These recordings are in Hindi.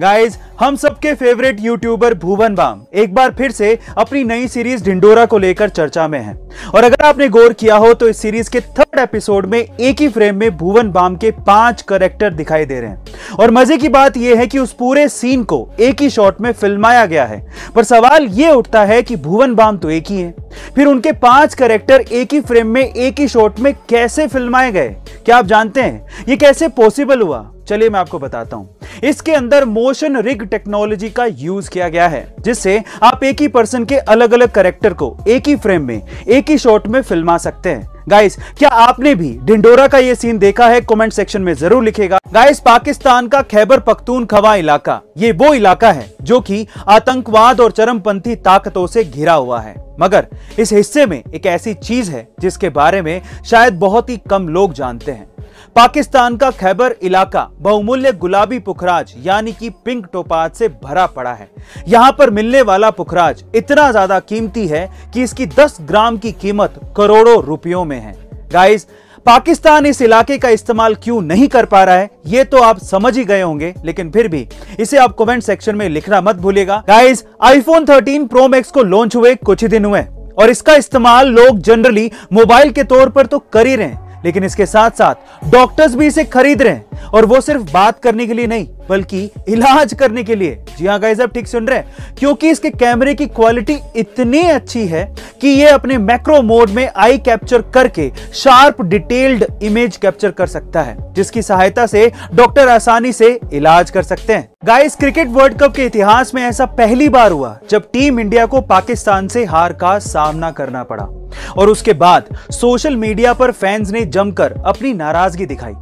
गाइस हम सबके फेवरेट यूट्यूबर भुवन बाम एक बार फिर से अपनी नई सीरीज़ ढिंडोरा को लेकर चर्चा में हैं। और अगर आपने गौर किया हो तो इस सीरीज़ के थर्ड एपिसोड में एक ही फ्रेम में भुवन बाम के पाँच करेक्टर दिखाई दे रहे हैं। और मज़े की बात यह है कि उस पूरे सीन को एक ही शॉट में फिल्माया गया है। पर सवाल यह उठता है कि भुवन बाम तो एक ही है। फिर उनके पाँच करेक्टर एक ही फ्रेम में एक ही शॉट में कैसे फिल्माए गए? क्या आप जानते हैं? ये कैसे पॉसिबल हुआ? चलिए मैं आपको बताता हूँ। इसके अंदर मोशन रिग टेक्नोलॉजी का यूज़ किया गया है, जिससे आप एक ही पर्सन के अलग अलग करेक्टर को एक ही फ्रेम में, एक ही शॉट में फिल्मा सकते हैं। गाइस क्या आपने भी डिंडोरा का ये सीन देखा है? कमेंट सेक्शन में ज़रूर लिखेगा। गाइस पाकिस्तान का खैबर पख्तूनखवा इलाका, ये वो इलाका है जो कि आतंकवाद और चरमपंथी ताकतों से घिरा हुआ है। मगर इस हिस्से में एक ऐसी चीज़ है जिसके बारे में शायद बहुत ही कम लोग जानते हैं। पाकिस्तान का खैबर इलाका बहुमूल्य गुलाबी पुखराज, यानी कि पिंक टोपाज से भरा पड़ा है। यहाँ पर मिलने वाला पुखराज इतना ज़्यादा कीमती है कि इसकी 10 ग्राम की कीमत करोड़ों रुपयों में है। गाइस पाकिस्तान इस इलाके का इस्तेमाल क्यों नहीं कर पा रहा है, ये तो आप समझ ही गए होंगे, लेकिन फिर भी इसे आप कमेंट सेक्शन में लिखना मत भूलिएगा। गाइस आईफोन 13 प्रो मैक्स को लॉन्च हुए कुछ ही दिन हुए और इसका इस्तेमाल लोग जनरली मोबाइल के तौर पर तो कर ही रहे हैं। लेकिन इसके साथ साथ डॉक्टर्स भी इसे खरीद रहे हैं और वो सिर्फ़ बात करने के लिए नहीं बल्कि इलाज करने के लिए। जी हाँ गाइज़ आप ठीक सुन रहे हैं। क्योंकि इसके कैमरे की क्वालिटी इतनी अच्छी है कि ये अपने मैक्रो मोड में आई कैप्चर करके शार्प डिटेल्ड इमेज कैप्चर कर सकता है, जिसकी सहायता से डॉक्टर आसानी से इलाज कर सकते हैं। गाइस क्रिकेट वर्ल्ड कप के इतिहास में ऐसा पहली बार हुआ जब टीम इंडिया को पाकिस्तान से हार का सामना करना पड़ा। और उसके बाद सोशल मीडिया पर फैंस ने जमकर अपनी नाराज़गी दिखाई।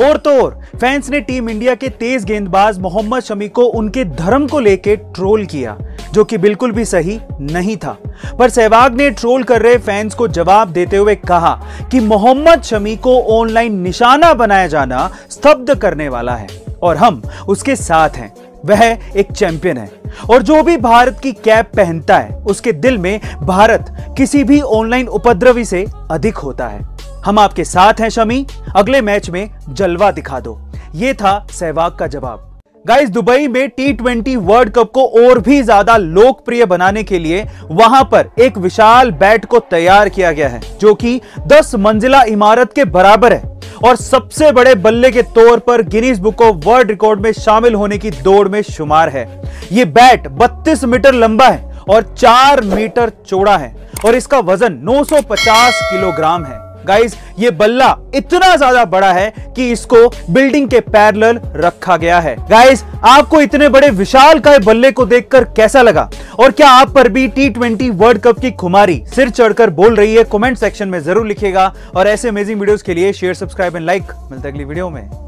और तो और फैंस ने टीम इंडिया के तेज गेंदबाज मोहम्मद शमी को उनके धर्म को लेकर ट्रोल किया, जो कि बिल्कुल भी सही नहीं था। पर सहवाग ने ट्रोल कर रहे फैंस को जवाब देते हुए कहा कि मोहम्मद शमी को ऑनलाइन निशाना बनाया जाना स्तब्ध करने वाला है, और हम उसके साथ हैं। वह एक चैंपियन है, और जो भी भारत की कैप पहनता है, उसके दिल में भारत किसी भी ऑनलाइन उपद्रवी से अधिक होता है। हम आपके साथ हैं शमी। अगले मैच में जलवा दिखा दो। ये था सहवाग का जवाब। गाइस दुबई में टी ट्वेंटी वर्ल्ड कप को और भी ज़्यादा लोकप्रिय बनाने के लिए वहाँ पर एक विशाल बैट को तैयार किया गया है, जो कि 10 मंजिला इमारत के बराबर है। और सबसे बड़े बल्ले के तौर पर Guinness Book of World Record में शामिल होने की दौड़ में शुमार है। ये बैट 32 मीटर लंबा है और 4 मीटर चौड़ा है और इसका वज़न 950 किलोग्राम है। गाइस ये बल्ला इतना ज़्यादा बड़ा है कि इसको बिल्डिंग के पैरेलल रखा गया है। गाइस आपको इतने बड़े विशाल का बल्ले को देखकर कैसा लगा? और क्या आप पर भी टी ट्वेंटी वर्ल्ड कप की खुमारी सिर चढ़कर बोल रही है? कमेंट सेक्शन में ज़रूर लिखेगा और ऐसे अमेजिंग वीडियोस के लिए शेयर सब्सक्राइब एंड लाइक मिलते अगली वीडियो में।